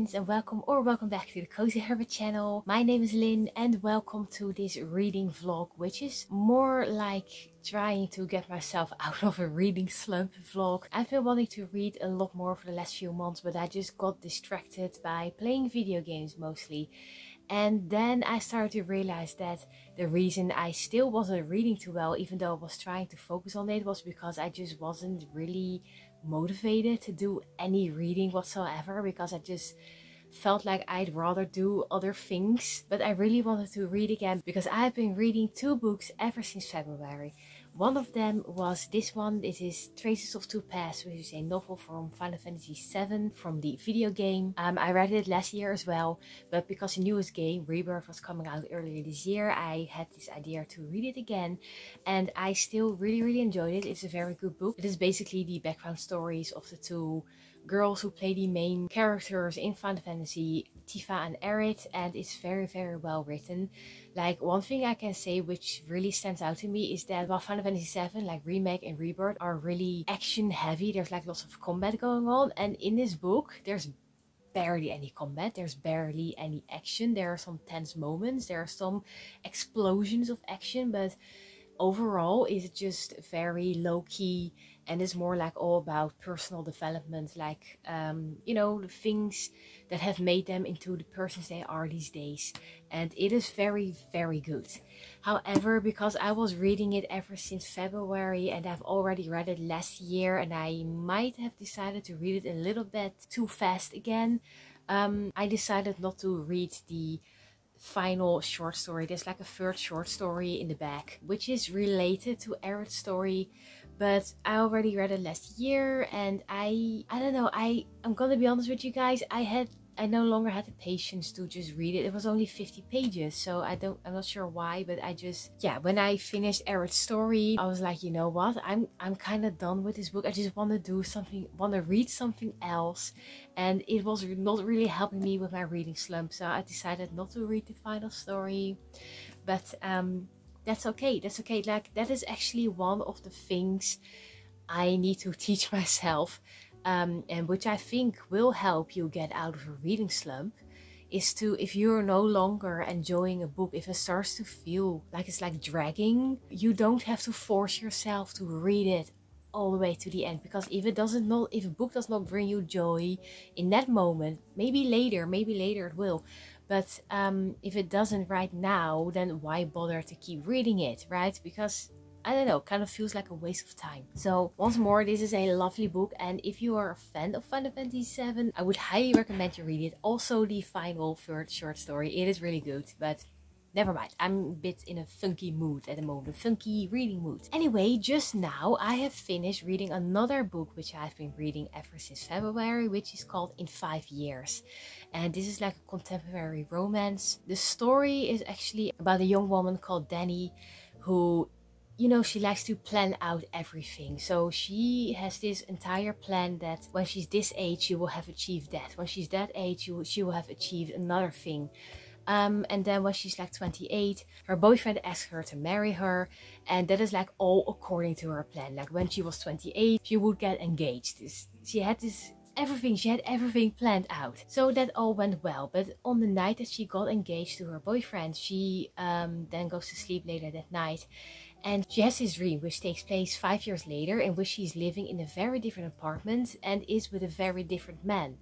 friends and welcome or welcome back to the Cozy Hermit channel. My name is Lynn and welcome to this reading vlog which is more like trying to get myself out of a reading slump vlog. I've been wanting to read a lot more for the last few months but I just got distracted by playing video games mostly. And then I started to realize that the reason I still wasn't reading too well, even though I was trying to focus on it, was because I just wasn't really motivated to do any reading whatsoever because I just felt like I'd rather do other things. But I really wanted to read again because I've been reading two books ever since February. One of them was this one. This is Traces of Two Pasts, which is a novel from Final Fantasy VII from the video game. Um, I read it last year as well, but because the newest game, Rebirth, was coming out earlier this year, I had this idea to read it again. And I still really, really enjoyed it. It's a very good book. It is basically the background stories of the two girls who play the main characters in Final Fantasy, Tifa and Aerith, and it's very, very well written. Like, one thing I can say which really stands out to me is that while Final Fantasy VII, like Remake and Rebirth, are really action heavy, there's like lots of combat going on, and in this book, there's barely any combat there's barely any action there are some tense moments there are some explosions of action but overall it's just very low-key and it's more like all about personal development like um, you know the things that have made them into the persons they are these days. And it is very very good. However because i was reading it ever since february and i've already read it last year and i might have decided to read it a little bit too fast again um, i decided not to read the final short story. There's like a third short story in the back which is related to Aerith's story but I already read it last year and I I don't know I I'm gonna be honest with you guys I had I no longer had the patience to just read it. It was only 50 pages, so I don't I'm not sure why, but I just yeah, when I finished Aerith's story, I was like, you know what? I'm I'm kind of done with this book. I just want to do something, want to read something else. And it was not really helping me with my reading slump, so I decided not to read the final story. But um that's okay. That's okay. Like that is actually one of the things I need to teach myself, um, and which I think will help you get out of a reading slump. Is to if you're no longer enjoying a book, if it starts to feel like it's like dragging, you don't have to force yourself to read it all the way to the end because if it doesn't not if a book does not bring you joy in that moment maybe later maybe later it will but um, if it doesn't right now, then why bother to keep reading it, right? Because I don't know, kind of feels like a waste of time. So once more, this is a lovely book and if you are a fan of Final Fantasy VII, I would highly recommend you read it. Also the final third short story, it is really good, but Never mind, I'm a bit in a funky mood at the moment, a funky reading mood. Anyway, just now I have finished reading another book which I've been reading ever since February, which is called In Five Years. And this is like a contemporary romance. The story is actually about a young woman called Dannie who you know, she likes to plan out everything. So she has this entire plan that when she's this age, she will have achieved that. When she's that age, she will, she will have achieved another thing. Um, and then when she's like 28, her boyfriend asks her to marry her. And that is like all according to her plan. Like when she was 28, she would get engaged. This, she had this everything she had everything planned out so that all went well but on the night that she got engaged to her boyfriend she um, then goes to sleep later that night and she has this dream which takes place five years later in which she's living in a very different apartment and is with a very different man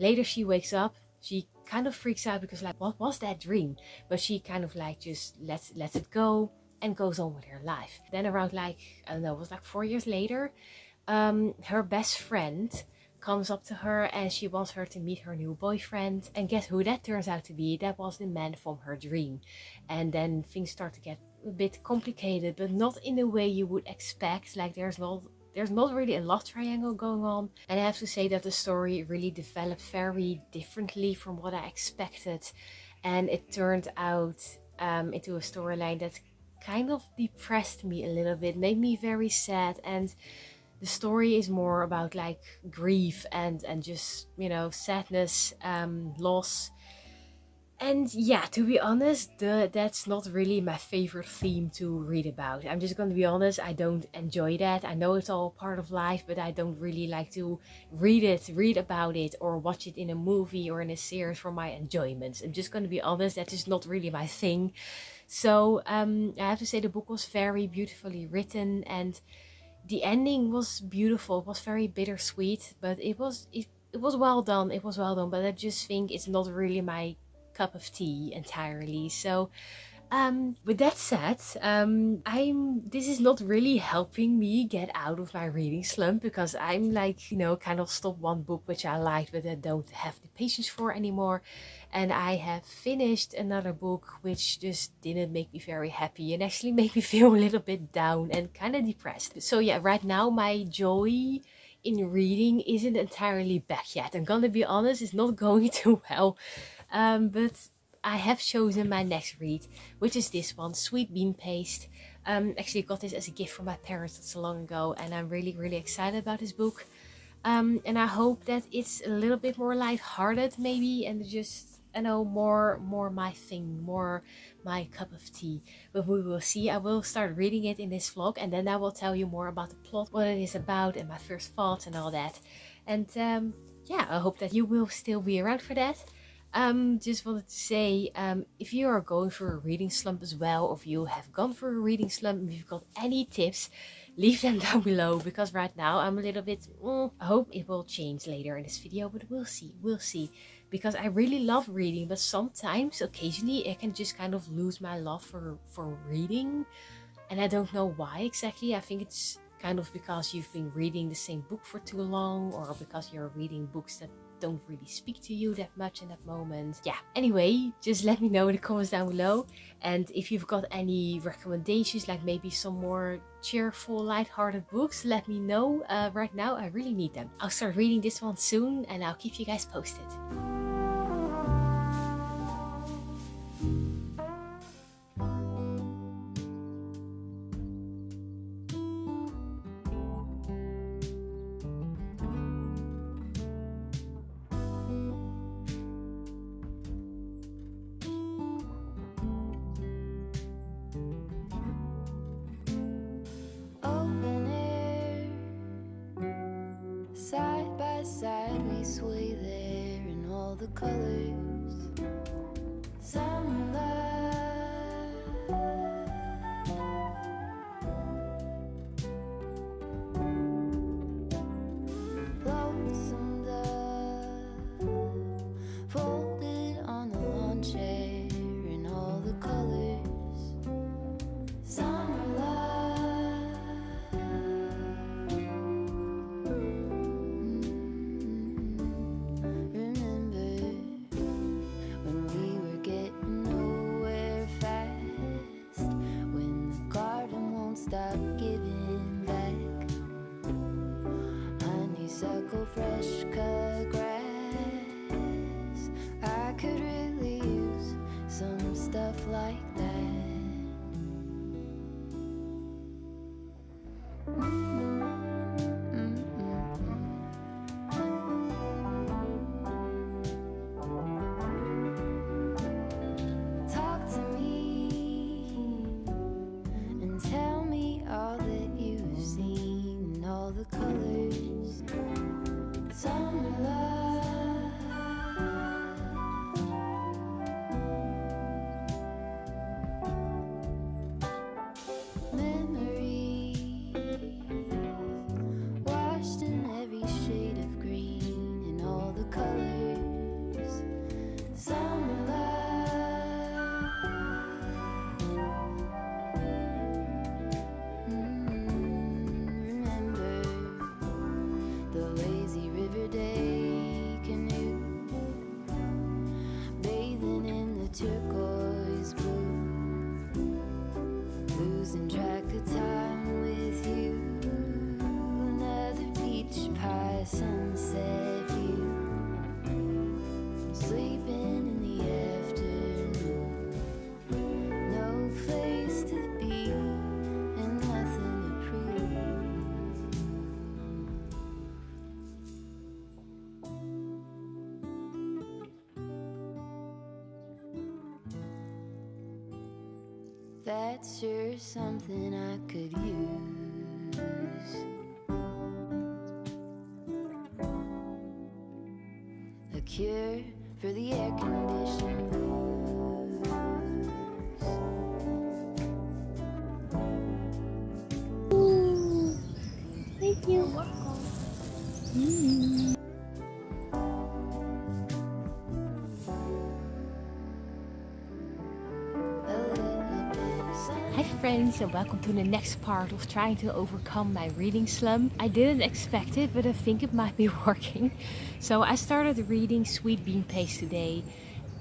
later she wakes up she kind of freaks out because like what was that dream? But she kind of like just lets lets it go and goes on with her life. Then around like i don't know it was like four years later um her best friend comes up to her and she wants her to meet her new boyfriend. And guess who that turns out to be? That was the man from her dream. And then things start to get a bit complicated but not in the way you would expect. Like there's not there's not really a love triangle going on. And I have to say that the story really developed very differently from what I expected. And it turned out um, into a storyline that kind of depressed me a little bit, made me very sad. And the story is more about like grief and, and just, you know, sadness, um, loss and yeah, to be honest, the, that's not really my favorite theme to read about. I'm just going to be honest, I don't enjoy that. I know it's all part of life, but I don't really like to read it, read about it, or watch it in a movie or in a series for my enjoyment. I'm just going to be honest, that is not really my thing. So um, I have to say the book was very beautifully written and the ending was beautiful. It was very bittersweet, but it was it, it was well done. It was well done, but I just think it's not really my cup of tea entirely. So um, with that said, um, I'm this is not really helping me get out of my reading slump because I'm like, you know, kind of stop one book which I liked but I don't have the patience for anymore. And I have finished another book which just didn't make me very happy and actually made me feel a little bit down and kind of depressed. So yeah, right now my joy in reading isn't entirely back yet. I'm gonna be honest, it's not going too well. Um, but I have chosen my next read, which is this one, Sweet Bean Paste. Um, actually got this as a gift from my parents not so long ago and I'm really really excited about this book. Um, and I hope that it's a little bit more light-hearted maybe and just I know more more my thing, more my cup of tea. But we will see. I will start reading it in this vlog and then I will tell you more about the plot, what it is about and my first thoughts and all that. And um, yeah, I hope that you will still be around for that. Um, just wanted to say, um, if you are going for a reading slump as well, or if you have gone for a reading slump, if you've got any tips, leave them down below because right now I'm a little bit, mm, I hope it will change later in this video, but we'll see, we'll see. Because I really love reading, but sometimes, occasionally, I can just kind of lose my love for, for reading. And I don't know why exactly. I think it's kind of because you've been reading the same book for too long or because you're reading books that don't really speak to you that much in that moment. Yeah, anyway, just let me know in the comments down below. And if you've got any recommendations, like maybe some more cheerful, light-hearted books, let me know. Uh, right now, I really need them. I'll start reading this one soon and I'll keep you guys posted. 嗯。That's sure something I could use. A cure for the air conditioning blues. And welcome to the next part of trying to overcome my reading slump. I didn't expect it but I think it might be working. So I started reading Sweet Bean Paste today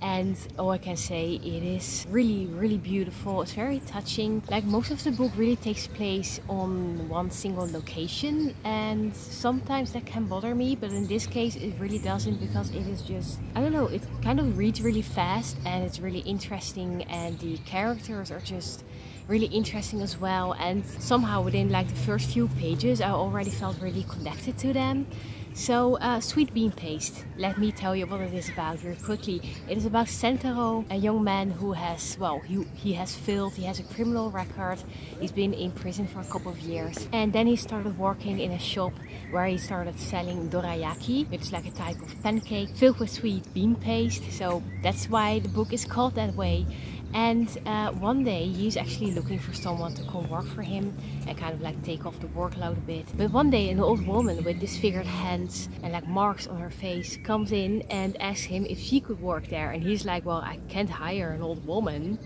and all I can say it is really really beautiful it's very touching like most of the book really takes place on one single location and sometimes that can bother me but in this case it really doesn't because it is just I don't know it kind of reads really fast and it's really interesting and the characters are just really interesting as well and somehow within like the first few pages I already felt really connected to them so, uh, Sweet Bean Paste. Let me tell you what it is about very quickly. It is about Sentaro, a young man who has, well, he, he has failed, he has a criminal record. He's been in prison for a couple of years. And then he started working in a shop where he started selling dorayaki, which is like a type of pancake filled with sweet bean paste. So that's why the book is called that way. And uh, one day he's actually looking for someone to come work for him and kind of like take off the workload a bit. But one day an old woman with disfigured hands and like marks on her face comes in and asks him if she could work there. And he's like, well, I can't hire an old woman.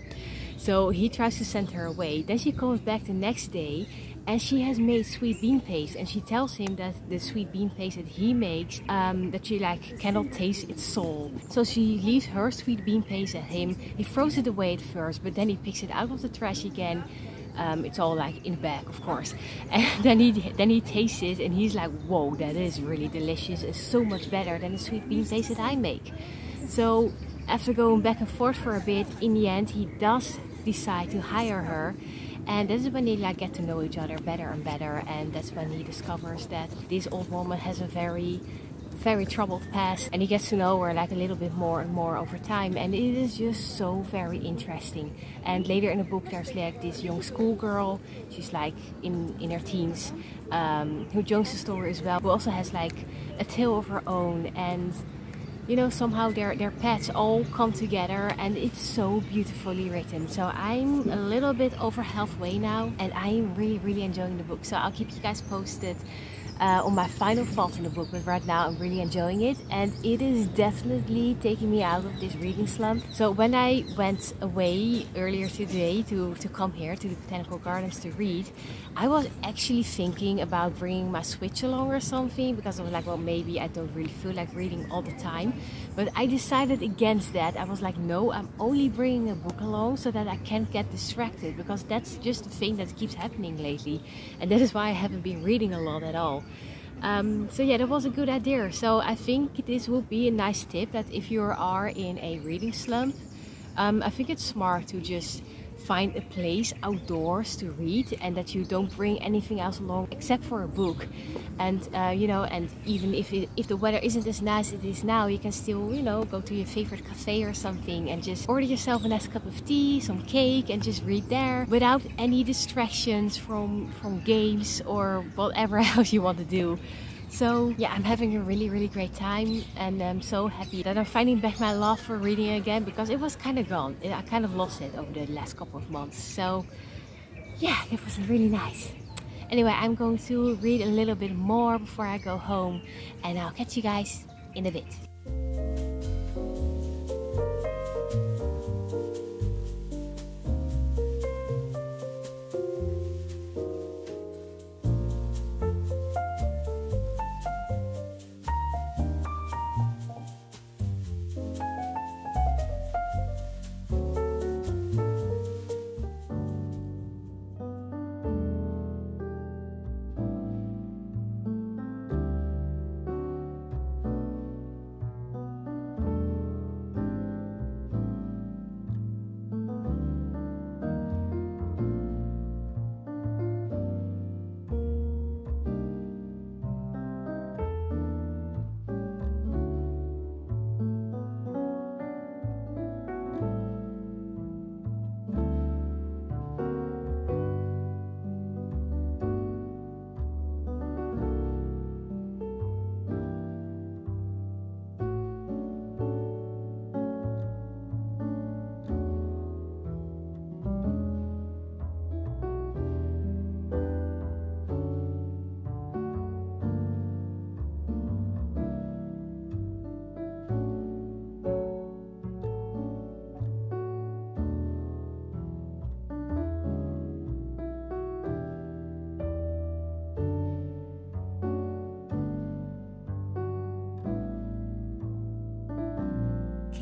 So he tries to send her away. Then she comes back the next day and she has made sweet bean paste and she tells him that the sweet bean paste that he makes um, that she like cannot taste its soul. So she leaves her sweet bean paste at him. He throws it away at first but then he picks it out of the trash again. Um, it's all like in the bag of course. And then he then he tastes it and he's like whoa that is really delicious. It's so much better than the sweet bean paste that I make. So after going back and forth for a bit in the end he does decide to hire her and this is when they like get to know each other better and better and that's when he discovers that this old woman has a very very troubled past and he gets to know her like a little bit more and more over time and it is just so very interesting. And later in the book there's like this young schoolgirl she's like in in her teens um, who joins the story as well who also has like a tale of her own and you know somehow their their pets all come together and it's so beautifully written. So i'm a little bit over halfway now and i'm really really enjoying the book. So i'll keep you guys posted uh, on my final thoughts in the book but right now I'm really enjoying it. And it is definitely taking me out of this reading slump. So when I went away earlier today to, to come here to the Botanical Gardens to read I was actually thinking about bringing my Switch along or something because I was like well maybe I don't really feel like reading all the time but I decided against that. I was like no I'm only bringing a book along so that I can't get distracted because that's just the thing that keeps happening lately. And that is why I haven't been reading a lot at all. Um, so yeah, that was a good idea. So I think this would be a nice tip that if you are in a reading slump, um, I think it's smart to just find a place outdoors to read and that you don't bring anything else along except for a book. And uh, you know and even if it, if the weather isn't as nice as it is now you can still you know go to your favorite cafe or something and just order yourself a nice cup of tea some cake and just read there without any distractions from from games or whatever else you want to do so yeah, I'm having a really, really great time and I'm so happy that I'm finding back my love for reading again because it was kind of gone. I kind of lost it over the last couple of months. So yeah, it was really nice. Anyway, I'm going to read a little bit more before I go home and I'll catch you guys in a bit.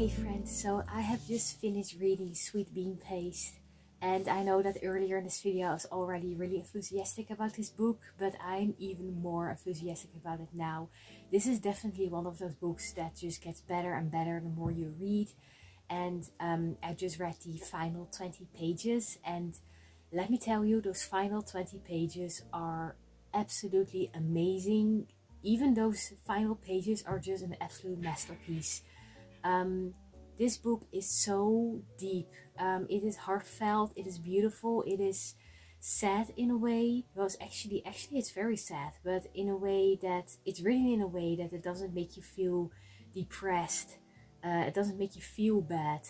Hey friends, so I have just finished reading Sweet Bean Paste and I know that earlier in this video I was already really enthusiastic about this book but I'm even more enthusiastic about it now. This is definitely one of those books that just gets better and better the more you read and um, I just read the final 20 pages and let me tell you those final 20 pages are absolutely amazing. Even those final pages are just an absolute masterpiece um, this book is so deep. Um, it is heartfelt. It is beautiful. It is sad in a way it's actually actually it's very sad but in a way that it's written in a way that it doesn't make you feel depressed. Uh, it doesn't make you feel bad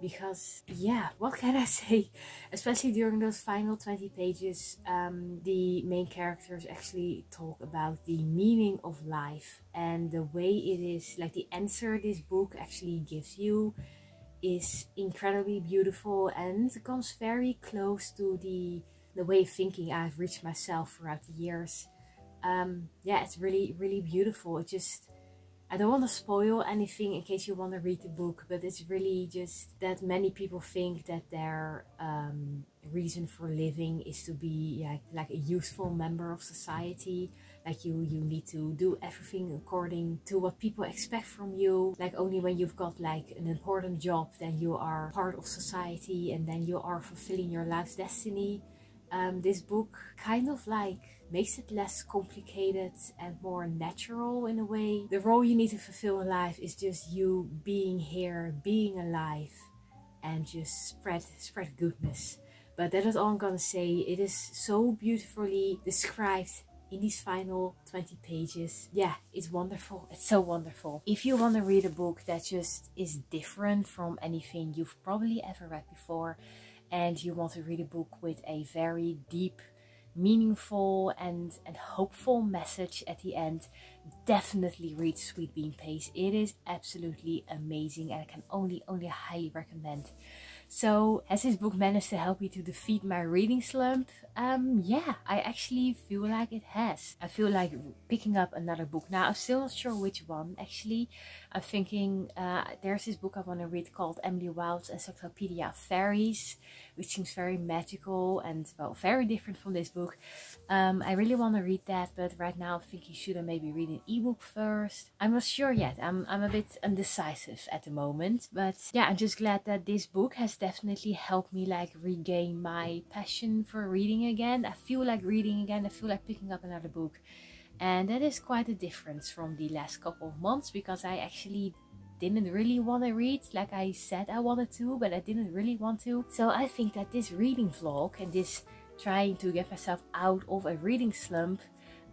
because yeah what can i say? Especially during those final 20 pages um, the main characters actually talk about the meaning of life and the way it is like the answer this book actually gives you is incredibly beautiful and comes very close to the the way of thinking i've reached myself throughout the years. Um yeah it's really really beautiful. It just I don't want to spoil anything in case you want to read the book, but it's really just that many people think that their um, reason for living is to be yeah, like a useful member of society. Like you, you need to do everything according to what people expect from you. Like only when you've got like an important job, then you are part of society and then you are fulfilling your life's destiny. Um, this book kind of like makes it less complicated and more natural in a way. The role you need to fulfill in life is just you being here, being alive, and just spread spread goodness. But that is all I'm gonna say. It is so beautifully described in these final 20 pages. Yeah, it's wonderful. It's so wonderful. If you want to read a book that just is different from anything you've probably ever read before and you want to read a book with a very deep meaningful and, and hopeful message at the end, definitely read Sweet Bean Paste. It is absolutely amazing and I can only, only highly recommend. So has this book managed to help me to defeat my reading slump? Um, yeah, I actually feel like it has. I feel like picking up another book. Now, I'm still not sure which one actually. I'm thinking uh, there's this book I want to read called Emily Wilde's Encyclopaedia of Faeries, which seems very magical and well, very different from this book. Um, I really want to read that, but right now I'm thinking should I maybe read an ebook first? I'm not sure yet. I'm, I'm a bit undecisive at the moment, but yeah, I'm just glad that this book has definitely helped me like regain my passion for reading again. I feel like reading again. I feel like picking up another book. And that is quite a difference from the last couple of months because I actually didn't really want to read like I said I wanted to, but I didn't really want to. So I think that this reading vlog and this trying to get myself out of a reading slump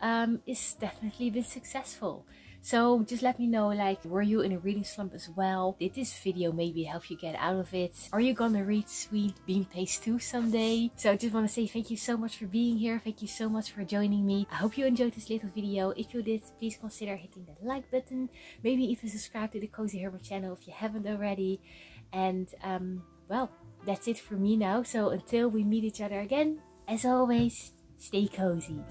um, is definitely been successful. So just let me know like were you in a reading slump as well? Did this video maybe help you get out of it? Are you gonna read Sweet Bean Paste 2 someday? So I just want to say thank you so much for being here. Thank you so much for joining me. I hope you enjoyed this little video. If you did, please consider hitting that like button. Maybe even subscribe to the Cozy Hermit channel if you haven't already. And um, well, that's it for me now. So until we meet each other again, as always, stay cozy.